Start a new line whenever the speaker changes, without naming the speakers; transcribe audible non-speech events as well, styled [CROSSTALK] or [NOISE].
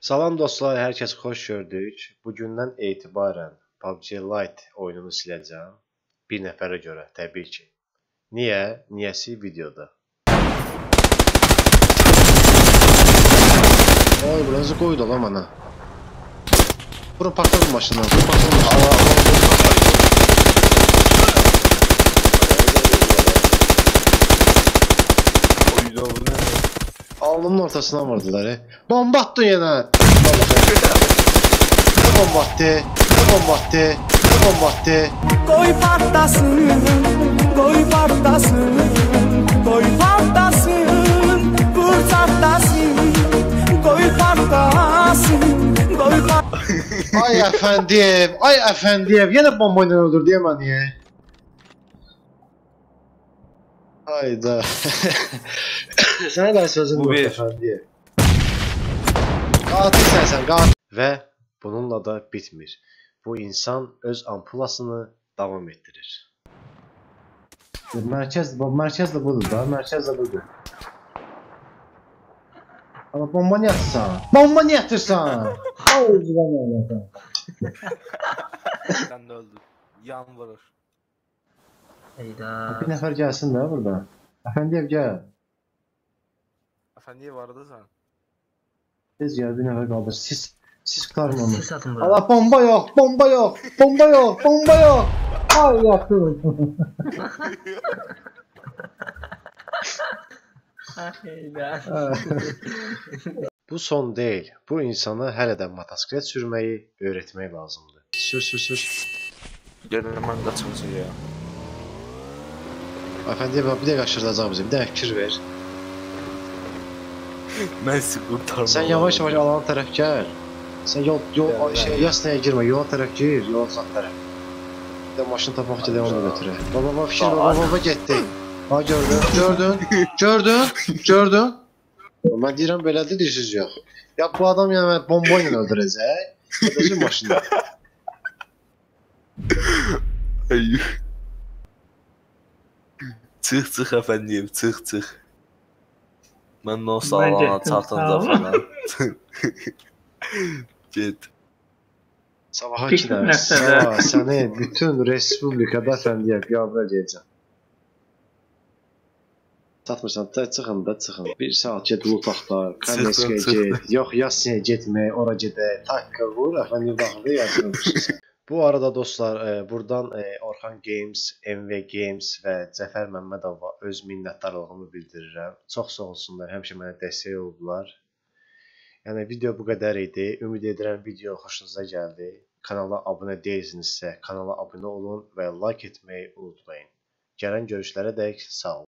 Salam dostlar, hər kəs xoş gördük. Bu gündən etibarən PUBG Lite oyununu siləcəm. Bir nəfərə görə, təbii ki. Niyə? Niyəsi videoda. Oy, buranızı qoydu lan mənə. Vurun partladı maşını, vurun partladı maşını.
Oyun
Alnımın ortasına vurdular. e. Bomba attın yenə. Ne bomba attı? Ne bomba attı? Ne bomba attı?
Koy patlasın, koy patlasın, koy patlasın, vur çatlasın, koy patlasın, koy patlasın.
Ay efendim, ay efendim. Yine bombayla öldürdü ya beni ya. Hayda. [LAUGHS] sen de sözün
bu bir.
diye. Katil sen sen katil. Ve bununla da bitmir. Bu insan öz ampulasını devam ettirir. Merkez, merkez de budur da, merkez de budur. Ama bomba niye atırsan? Bomba niye atırsan? Havuzdan öyle.
Sen de öldün. Yan vurur.
Heyda.
Bir nəfər gəlsin də burada. Əfəndiyev gəl.
Efendiye vardı sen.
Tez gəl, bir nəfər qaldır. Siz siz qurtarın onu. Allah bomba yox, bomba yox, bomba yox, bomba yox. Ay yaxın. [LAUGHS]
Heyda.
Bu son deyil. Bu insana hələ də motosiklet sürməyi öyrətmək lazımdır. Sür, sür, sür.
Gelin hemen kaçıncı ya.
Efendim bir de kaçırdı azam bize. Bir de fikir ver.
ben sıkıntı tarmam.
Sen yavaş yavaş alana taraf gel. Sen yol, yol
ben,
şey, ben. yasnaya girme. Yola taraf gir. Yola uzak taraf. Bir de maşını tapmak için onu götüre. Baba baba fikir baba baba getdi. Ha gördün, gördün, gördün, gördün. Mən deyirəm belədir deyirsiniz yox. Ya bu adam yəni məni bomba ilə öldürəcək. Qardaşım maşında.
Ay. Çık çık efendim çık çık. Ben de o salona
gittim,
çatınca
sağ ol.
falan. Git.
Sabaha
Pik
ki dərs.
nöqtədə.
Sabah səni bütün respublikada əfəndiyə qəbul edəcəm. Satmırsan, da çıxın da çıxın. Bir saat get loot axtar, Kameskiyə
çıxın.
get. Yox, Yasinə getmək, ora gedək. Takka vur, əfəndim daxildə yazın. Bu arada dostlar, e, buradan e, Orxan Games, MV Games və Cəfər Məmmədova öz minnətdarlığımı bildirirəm. Çox sağ olsunlar, həmişə mənə dəstək oldular. Yəni video bu qədər idi. Ümid edirəm video xoşunuza gəldi. Kanala abunə deyilsinizsə, kanala abunə olun və like etməyi unutmayın. Gələn görüşlərə dək sağ olun.